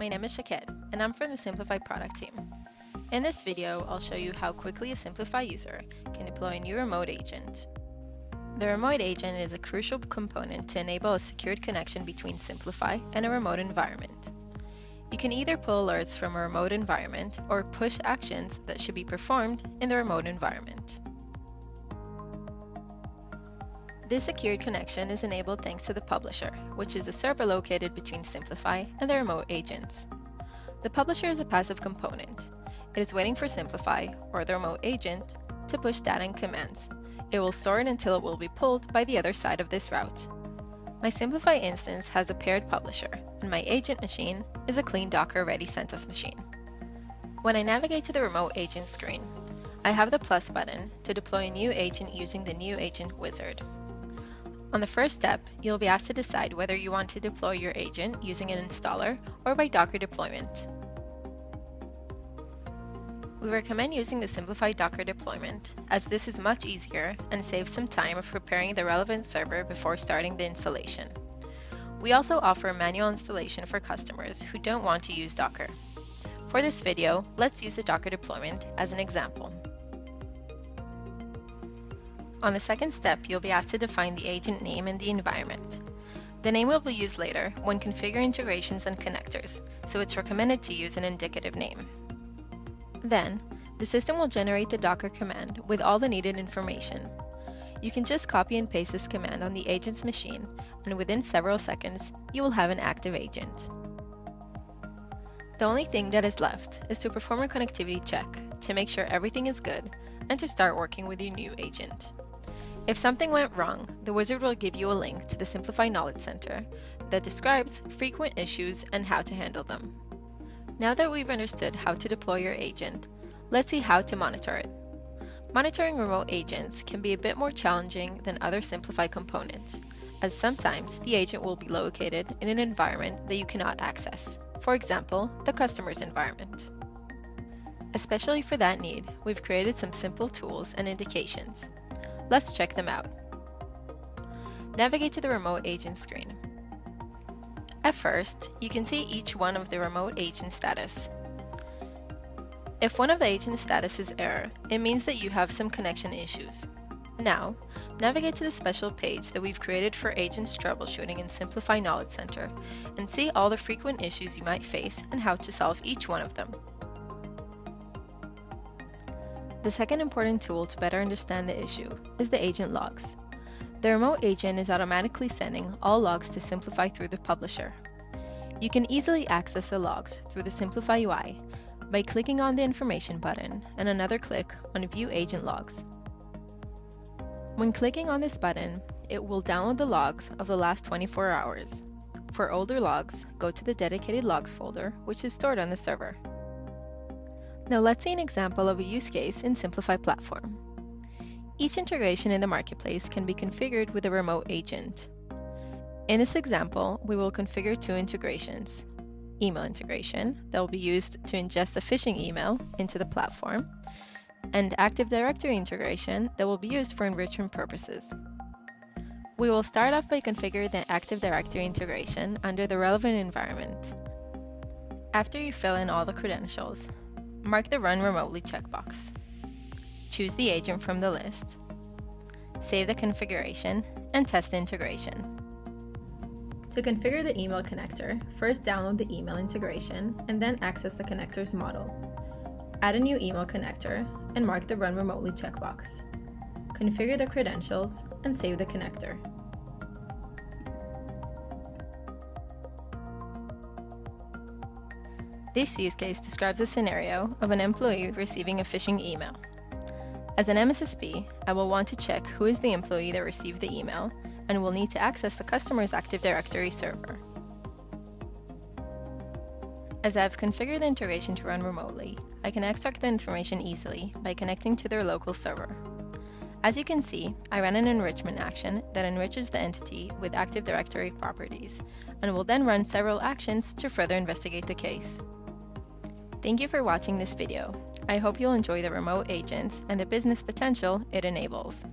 my name is Shaked, and I'm from the Siemplify product team. In this video, I'll show you how quickly a Siemplify user can deploy a new remote agent. The remote agent is a crucial component to enable a secured connection between Siemplify and a remote environment. You can either pull alerts from a remote environment or push actions that should be performed in the remote environment. This secured connection is enabled thanks to the publisher, which is a server located between Siemplify and the remote agents. The publisher is a passive component. It is waiting for Siemplify, or the remote agent, to push data and commands. It will store it until it will be pulled by the other side of this route. My Siemplify instance has a paired publisher, and my agent machine is a clean Docker-ready CentOS machine. When I navigate to the remote agent screen, I have the plus button to deploy a new agent using the New Agent Wizard. On the first step, you'll be asked to decide whether you want to deploy your agent using an installer or by Docker deployment. We recommend using the simplified Docker deployment, as this is much easier and saves some time of preparing the relevant server before starting the installation. We also offer manual installation for customers who don't want to use Docker. For this video, let's use the Docker deployment as an example. On the second step, you'll be asked to define the agent name and the environment. The name will be used later when configuring integrations and connectors, so it's recommended to use an indicative name. Then, the system will generate the Docker command with all the needed information. You can just copy and paste this command on the agent's machine, and within several seconds, you will have an active agent. The only thing that is left is to perform a connectivity check to make sure everything is good and to start working with your new agent. If something went wrong, the wizard will give you a link to the Siemplify Knowledge Center that describes frequent issues and how to handle them. Now that we've understood how to deploy your agent, let's see how to monitor it. Monitoring remote agents can be a bit more challenging than other Siemplify components, as sometimes the agent will be located in an environment that you cannot access, for example, the customer's environment. Especially for that need, we've created some simple tools and indications Let's check them out. Navigate to the remote agent screen. At first, you can see each one of the remote agent status. If one of the agent status is error, it means that you have some connection issues. Now, navigate to the special page that we've created for agents troubleshooting in Siemplify Knowledge Center and see all the frequent issues you might face and how to solve each one of them. The second important tool to better understand the issue is the agent logs. The remote agent is automatically sending all logs to Siemplify through the publisher. You can easily access the logs through the Siemplify UI by clicking on the Information button and another click on View Agent Logs. When clicking on this button, it will download the logs of the last 24 hours. For older logs, go to the dedicated logs folder, which is stored on the server. Now let's see an example of a use case in Siemplify Platform. Each integration in the marketplace can be configured with a remote agent. In this example, we will configure two integrations. Email integration that will be used to ingest a phishing email into the platform, and Active Directory integration that will be used for enrichment purposes. We will start off by configuring the Active Directory integration under the relevant environment. After you fill in all the credentials, Mark the Run Remotely checkbox. Choose the agent from the list. Save the configuration and test the integration. To configure the email connector, first download the email integration and then access the connector's model. Add a new email connector and mark the Run Remotely checkbox. Configure the credentials and save the connector. This use case describes a scenario of an employee receiving a phishing email. As an MSSP, I will want to check who is the employee that received the email and will need to access the customer's Active Directory server. As I've configured the integration to run remotely, I can extract the information easily by connecting to their local server. As you can see, I ran an enrichment action that enriches the entity with Active Directory properties, and will then run several actions to further investigate the case. Thank you for watching this video. I hope you'll enjoy the remote agents and the business potential it enables.